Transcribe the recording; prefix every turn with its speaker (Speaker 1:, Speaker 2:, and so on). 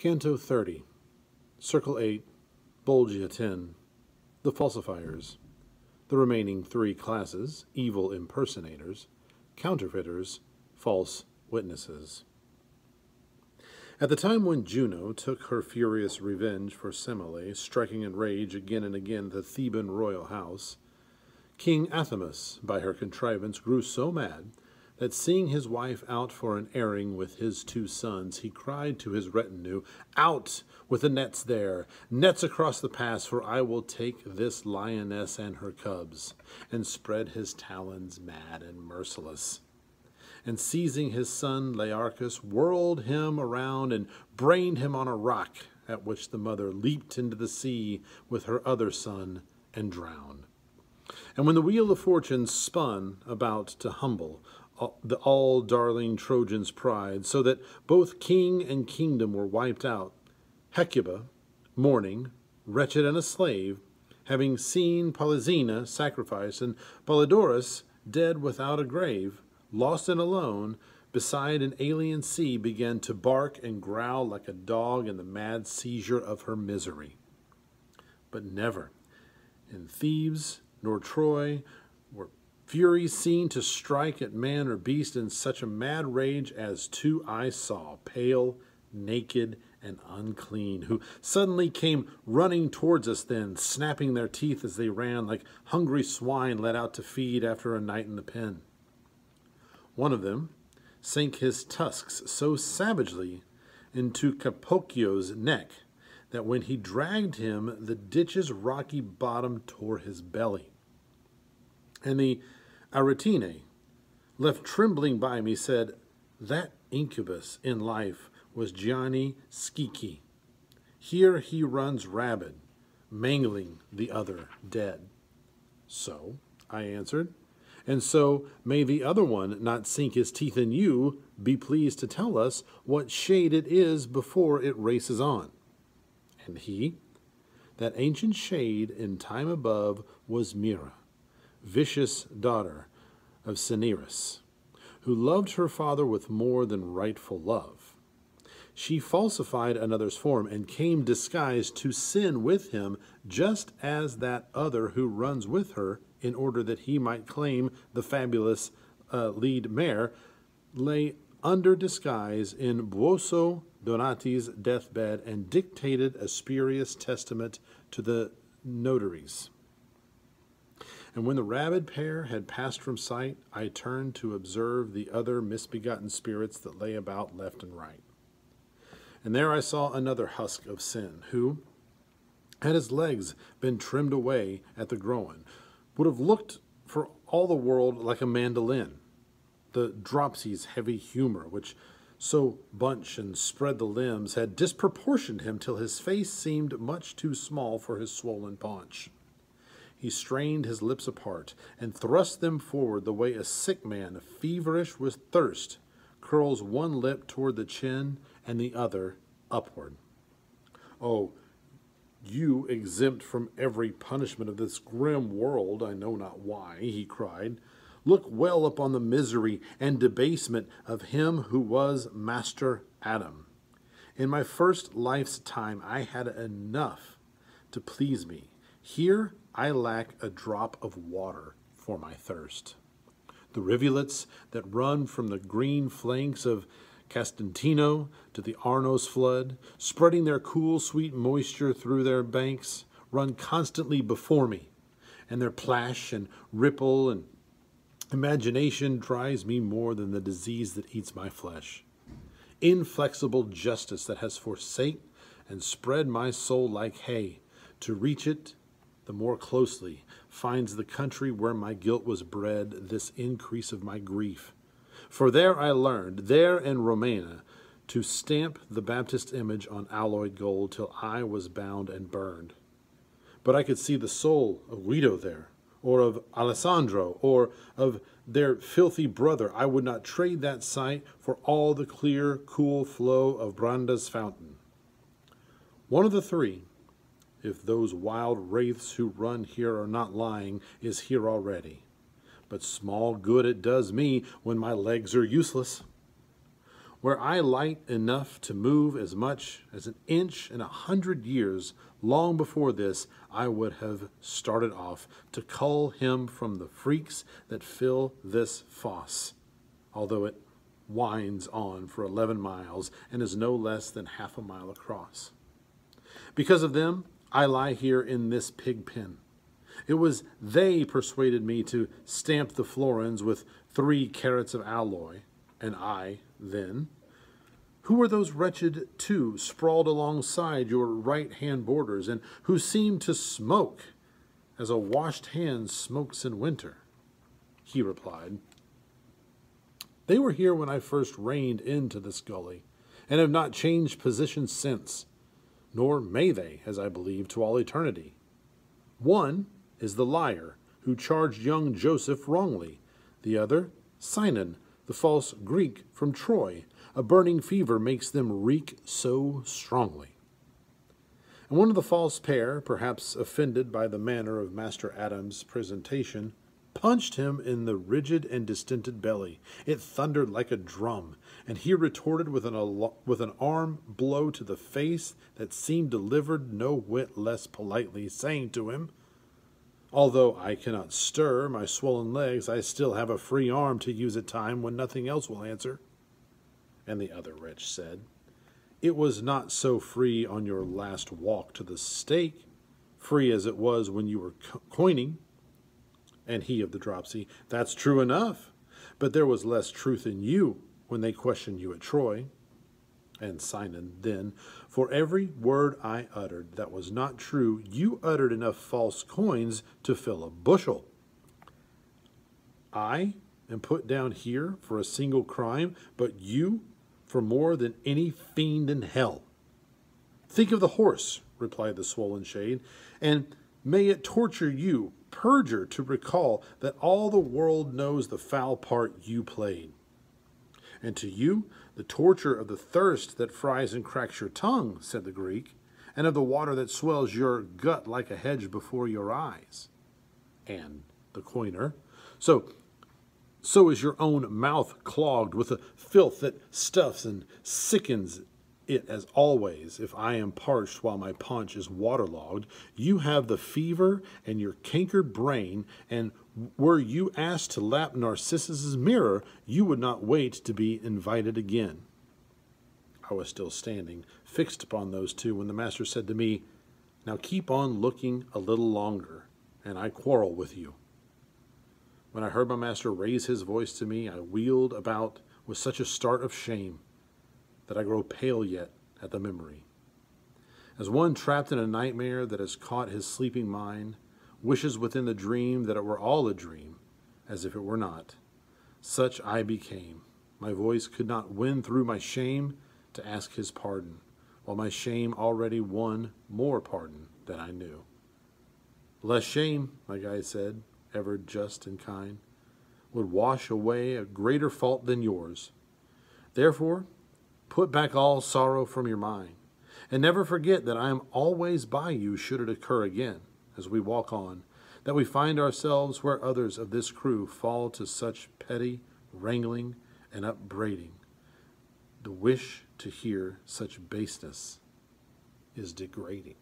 Speaker 1: Canto 30, Circle 8, Bolgia 10, The Falsifiers, the remaining three classes, evil impersonators, counterfeiters, false witnesses. At the time when Juno took her furious revenge for Semele, striking in rage again and again the Theban royal house, King Athamas, by her contrivance, grew so mad that seeing his wife out for an airing with his two sons, he cried to his retinue, Out with the nets there, nets across the pass, for I will take this lioness and her cubs, and spread his talons mad and merciless. And seizing his son Learchus, whirled him around and brained him on a rock, at which the mother leaped into the sea with her other son and drowned. And when the wheel of fortune spun about to humble the all darling Trojan's pride, so that both king and kingdom were wiped out. Hecuba, mourning, wretched and a slave, having seen Polyxena sacrificed, and Polydorus dead without a grave, lost and alone, beside an alien sea, began to bark and growl like a dog in the mad seizure of her misery. But never, in Thebes nor Troy, fury seen to strike at man or beast in such a mad rage as two I saw, pale, naked, and unclean, who suddenly came running towards us then, snapping their teeth as they ran, like hungry swine let out to feed after a night in the pen. One of them sank his tusks so savagely into Capocchio's neck that when he dragged him, the ditch's rocky bottom tore his belly. And the Aretine, left trembling by me, said, That incubus in life was Gianni Schicchi. Here he runs rabid, mangling the other dead. So, I answered, and so may the other one not sink his teeth in you, be pleased to tell us what shade it is before it races on. And he, that ancient shade in time above, was Myrrha, vicious daughter of Cinyras, who loved her father with more than rightful love. She falsified another's form and came disguised to sin with him, just as that other who runs with her, in order that he might claim the fabulous uh, lead mare, lay under disguise in Buoso Donati's deathbed and dictated a spurious testament to the notaries. And when the rabid pair had passed from sight, I turned to observe the other misbegotten spirits that lay about left and right. And there I saw another husk of sin, who, had his legs been trimmed away at the groin, would have looked for all the world like a mandolin. The dropsy's heavy humor, which so bunch and spread the limbs, had disproportioned him till his face seemed much too small for his swollen paunch. He strained his lips apart and thrust them forward the way a sick man, feverish with thirst, curls one lip toward the chin and the other upward. Oh, you exempt from every punishment of this grim world, I know not why, he cried. Look well upon the misery and debasement of him who was Master Adam. In my first life's time, I had enough to please me. Here I lack a drop of water for my thirst. The rivulets that run from the green flanks of Casentino to the Arnos flood, spreading their cool, sweet moisture through their banks, run constantly before me, and their plash and ripple and imagination drives me more than the disease that eats my flesh. Inflexible justice that has forsaken and spread my soul like hay, to reach it the more closely finds the country where my guilt was bred this increase of my grief. For there I learned, there in Romena, to stamp the Baptist image on alloyed gold till I was bound and burned. But I could see the soul of Guido there, or of Alessandro, or of their filthy brother. I would not trade that sight for all the clear, cool flow of Branda's fountain. One of the three, if those wild wraiths who run here are not lying, is here already. But small good it does me when my legs are useless. Were I light enough to move as much as an inch in a hundred years, long before this, I would have started off to cull him from the freaks that fill this fosse, although it winds on for 11 miles and is no less than half a mile across. Because of them, I lie here in this pig pen. It was they persuaded me to stamp the florins with three carats of alloy, and I, then, who were those wretched two sprawled alongside your right hand borders, and who seemed to smoke as a washed hand smokes in winter? He replied, They were here when I first reined into this gully, and have not changed position since, nor may they, as I believe, to all eternity. One is the liar who charged young Joseph wrongly, the other, Sinon, the false Greek from Troy. A burning fever makes them reek so strongly. And one of the false pair, perhaps offended by the manner of Master Adam's presentation, punched him in the rigid and distended belly. It thundered like a drum, and he retorted with an, with an arm blow to the face that seemed delivered no whit less politely, saying to him, Although I cannot stir my swollen legs, I still have a free arm to use at time when nothing else will answer. And the other wretch said, It was not so free on your last walk to the stake, free as it was when you were co coining. And he of the dropsy, That's true enough, but there was less truth in you when they questioned you at Troy. And Sinon, then, for every word I uttered that was not true, you uttered enough false coins to fill a bushel. I am put down here for a single crime, but you for more than any fiend in hell. Think of the horse, replied the swollen shade, and may it torture you, perjure, to recall that all the world knows the foul part you played. And to you, the torture of the thirst that fries and cracks your tongue, said the Greek, and of the water that swells your gut like a hedge before your eyes. And the coiner, so so is your own mouth clogged with the filth that stuffs and sickens it as always, if I am parched while my paunch is waterlogged, you have the fever and your cankered brain, and were you asked to lap Narcissus's mirror, you would not wait to be invited again. I was still standing, fixed upon those two, when the master said to me, Now keep on looking a little longer, and I quarrel with you. When I heard my master raise his voice to me, I wheeled about with such a start of shame that I grow pale yet at the memory. As one trapped in a nightmare that has caught his sleeping mind, wishes within the dream that it were all a dream, as if it were not, such I became. My voice could not win through my shame to ask his pardon, while my shame already won more pardon than I knew. Less shame, my guide said, ever just and kind, would wash away a greater fault than yours. Therefore, Put back all sorrow from your mind, and never forget that I am always by you should it occur again, as we walk on, that we find ourselves where others of this crew fall to such petty wrangling and upbraiding. The wish to hear such baseness is degrading.